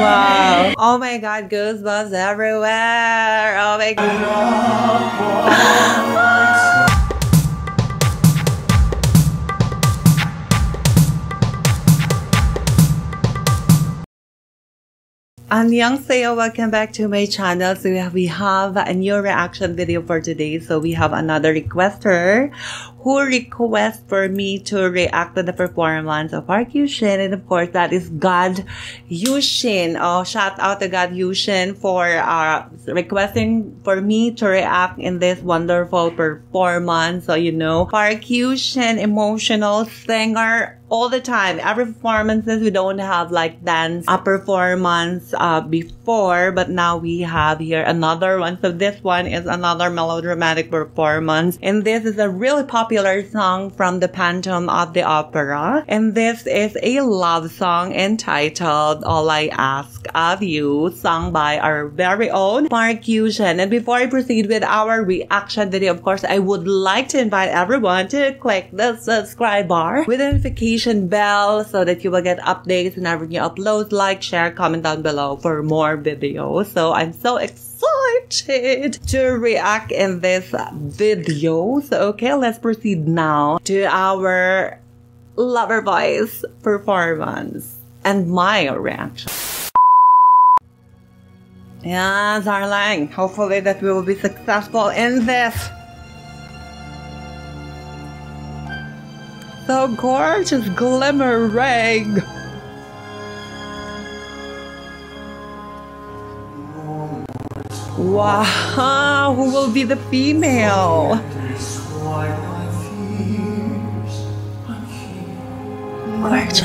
Wow. Oh my god, goosebumps everywhere. Oh my god. Annyeonghaseyo, welcome back to my channel. So we have a new reaction video for today. So we have another requester who requests for me to react to the performance of Park Hyoshin. And of course, that is God Yushin. Oh, shout out to God Yushin for uh, requesting for me to react in this wonderful performance. So, you know, Park Hyoshin, emotional singer, all the time. Every performances we don't have like dance a performance uh, before, but now we have here another one. So this one is another melodramatic performance, and this is a really popular song from the Phantom of the Opera. And this is a love song entitled "All I Ask of You," sung by our very own Park Hyoshin. And before I proceed with our reaction video, of course, I would like to invite everyone to click the subscribe bar with notification notification bell so that you will get updates whenever you upload, like, share, comment down below for more videos. So I'm so excited to react in this video. So okay, let's proceed now to our Lover Boys performance and my reaction. Yeah, darling. Hopefully that we will be successful in this. so gorgeous glimmering. Wow, who will be the female? Gorgeous.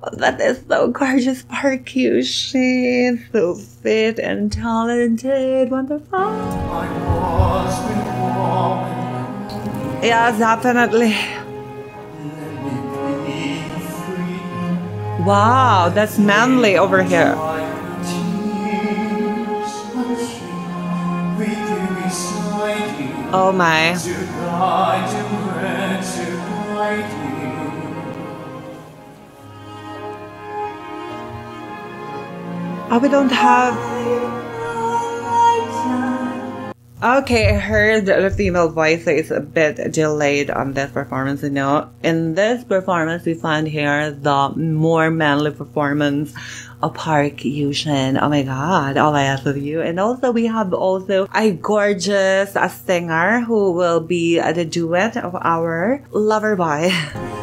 Oh, that is so gorgeous, Park Hyoshin. So fit and talented. Wonderful. Yeah, definitely. Wow, that's manly over here. Oh my. Oh, we don't have Okay, I heard the other female voice is a bit delayed on this performance. You know, in this performance, we find here the more manly performance of Park Hyoshin. Oh my god, all I ask of you. And also, we have also a gorgeous a singer who will be the duet of our lover boy.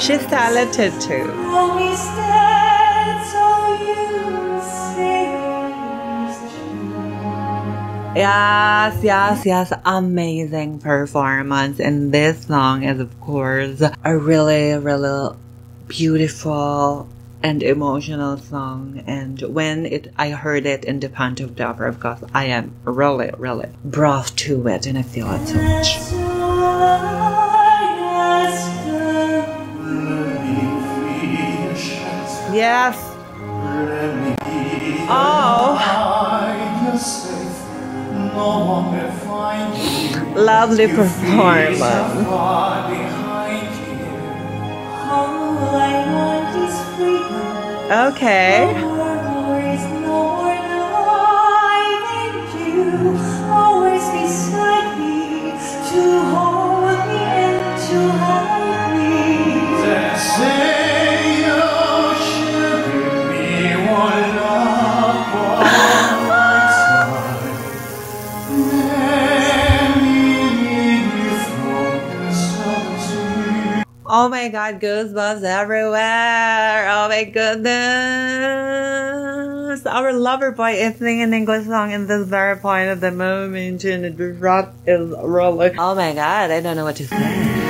She's talented too. Yes, yes, yes. Amazing performance. And this song is, of course, a really, really beautiful and emotional song. And when it, I heard it in the Phantom of the Opera, of course, I am really, really brought to it and I feel it so much. Yes. Oh. Lovely performance. Okay. My god, goosebumps everywhere. Oh my goodness. Our lover boy is singing an English song in this very point of the moment and the drop is rolling. Oh my god, I don't know what to say.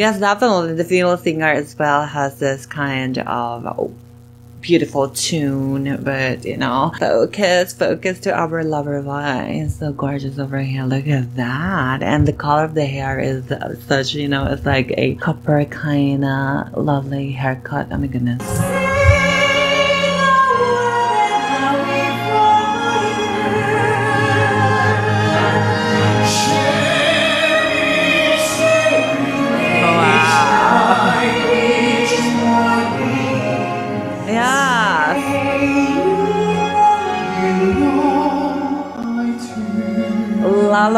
Yes, definitely. The female singer as well has this kind of oh, beautiful tune, but you know, focus, focus to our lover boy. It's so gorgeous over here. Look at that. And the color of the hair is such, you know, it's like a copper kind of lovely haircut. Oh my goodness.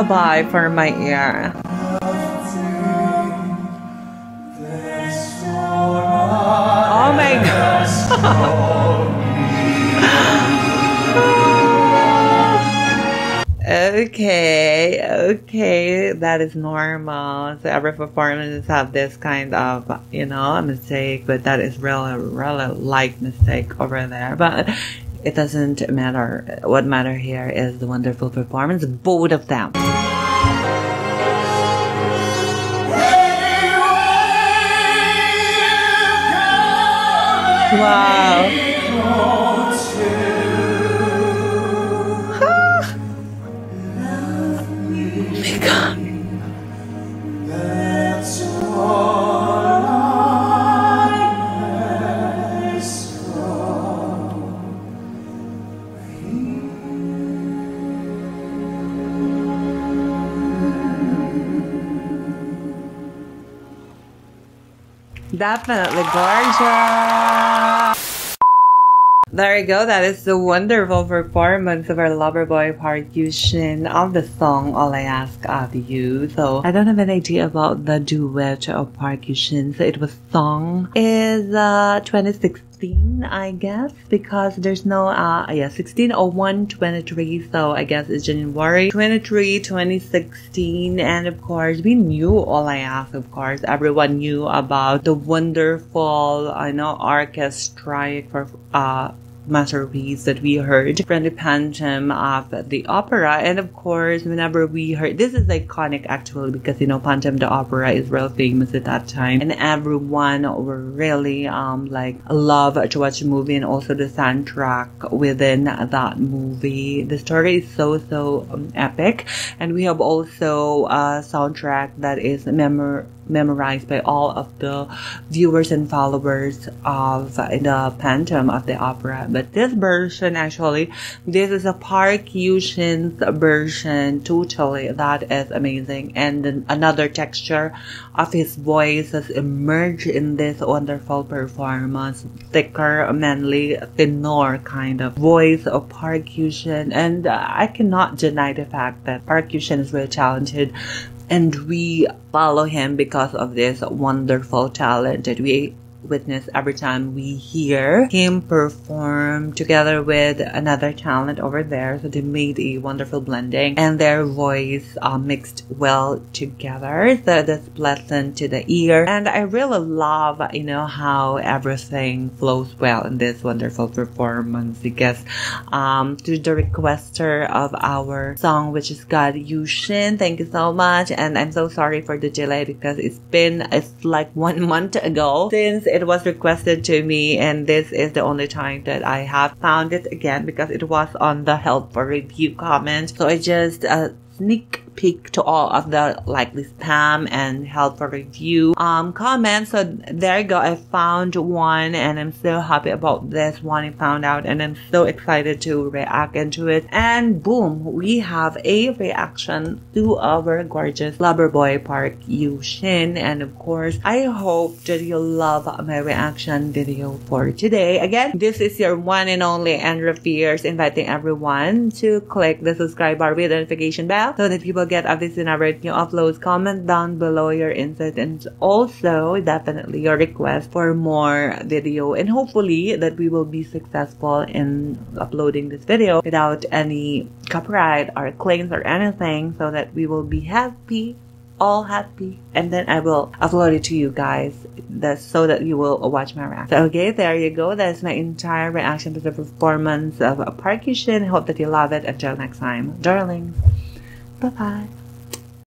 Lullaby for my ear. Oh my god. okay, okay, that is normal. So every performance have this kind of, you know, a mistake, but that is really, really light mistake over there. But it doesn't matter. What matter here is the wonderful performance, both of them. Wow. Oh Definitely gorgeous. There you go. That is the wonderful performance of our lover boy Park Hyoshin of the song All I Ask of You. So I don't have an idea about the duet of Park Hyoshin. So it was song is uh 2016 16, I guess, because there's no, uh, yeah, 16 or 1 23. So I guess it's January 23, 2016. And of course, we knew all I asked, of course. Everyone knew about the wonderful, I know, orchestra for, uh, masterpiece that we heard from the pantom of the opera. And of course, whenever we heard, this is iconic actually because, you know, pantom the opera is real famous at that time. And everyone were really, um, like love to watch the movie and also the soundtrack within that movie. The story is so, so um, epic. And we have also a soundtrack that is memor memorized by all of the viewers and followers of the Pantom of the opera. But this version, actually, this is a Park Hyoshin's version, totally. That is amazing. And another texture of his voice has emerged in this wonderful performance. Thicker, manly, tenor kind of voice of Park Hyoshin. And uh, I cannot deny the fact that Park Hyoshin is very talented and we follow him because of this wonderful talent that we witness every time we hear him perform together with another talent over there. So they made a wonderful blending and their voice uh, mixed well together. So that's pleasant to the ear. And I really love, you know, how everything flows well in this wonderful performance because um, to the requester of our song, which is God Yushin, thank you so much. And I'm so sorry for the delay because it's been, it's like one month ago since it was requested to me and this is the only time that I have found it again because it was on the help for review comment. So I just uh, sneak peek to all of the likely spam and help for review um comments. So there you go. I found one and I'm so happy about this one I found out and I'm so excited to react into it. And boom, we have a reaction to our gorgeous lover boy Park Hyoshin. And of course, I hope that you love my reaction video for today. Again, this is your one and only Andrew Fierce inviting everyone to click the subscribe bar with the notification bell so that people will get updates in our new uploads. Comment down below your insights and also definitely your request for more video and hopefully that we will be successful in uploading this video without any copyright or claims or anything so that we will be happy all happy and then I will upload it to you guys that's so that you will watch my reaction. Okay, there you go. That's my entire reaction to the performance of Park Hyoshin. Hope that you love it. Until next time, darlings. 拜拜。